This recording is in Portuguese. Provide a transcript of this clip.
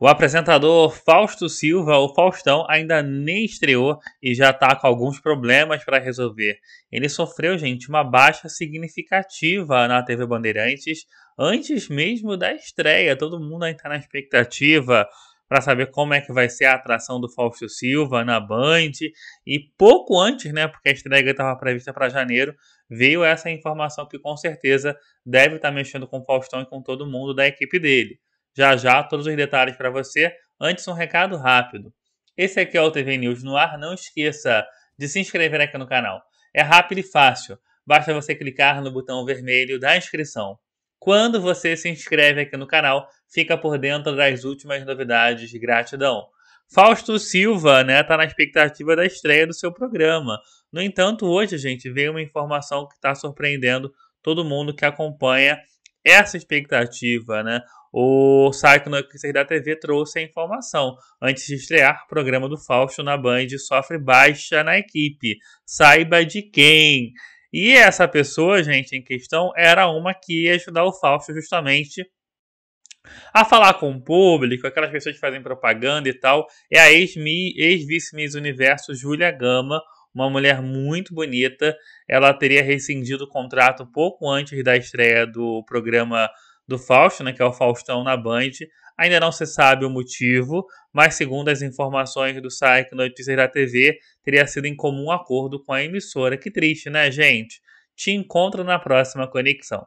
O apresentador Fausto Silva, o Faustão, ainda nem estreou e já está com alguns problemas para resolver. Ele sofreu, gente, uma baixa significativa na TV Bandeirantes antes mesmo da estreia. Todo mundo ainda está na expectativa para saber como é que vai ser a atração do Fausto Silva na Band. E pouco antes, né, porque a estreia estava prevista para janeiro, veio essa informação que com certeza deve estar tá mexendo com o Faustão e com todo mundo da equipe dele já já todos os detalhes para você. Antes, um recado rápido. Esse aqui é o TV News no ar. Não esqueça de se inscrever aqui no canal. É rápido e fácil. Basta você clicar no botão vermelho da inscrição. Quando você se inscreve aqui no canal, fica por dentro das últimas novidades. Gratidão. Fausto Silva, né, tá na expectativa da estreia do seu programa. No entanto, hoje, gente, veio uma informação que está surpreendendo todo mundo que acompanha essa expectativa, né? O site Notícias da TV trouxe a informação. Antes de estrear, o programa do Fausto na Band sofre baixa na equipe. Saiba de quem. E essa pessoa, gente, em questão, era uma que ia ajudar o Fausto justamente a falar com o público, aquelas pessoas que fazem propaganda e tal. É a ex-vice-miss Universo Júlia Gama, uma mulher muito bonita. Ela teria rescindido o contrato pouco antes da estreia do programa do Fausto, né, que é o Faustão na Band. Ainda não se sabe o motivo, mas segundo as informações do site Notícias da TV, teria sido em comum acordo com a emissora. Que triste, né, gente? Te encontro na próxima conexão.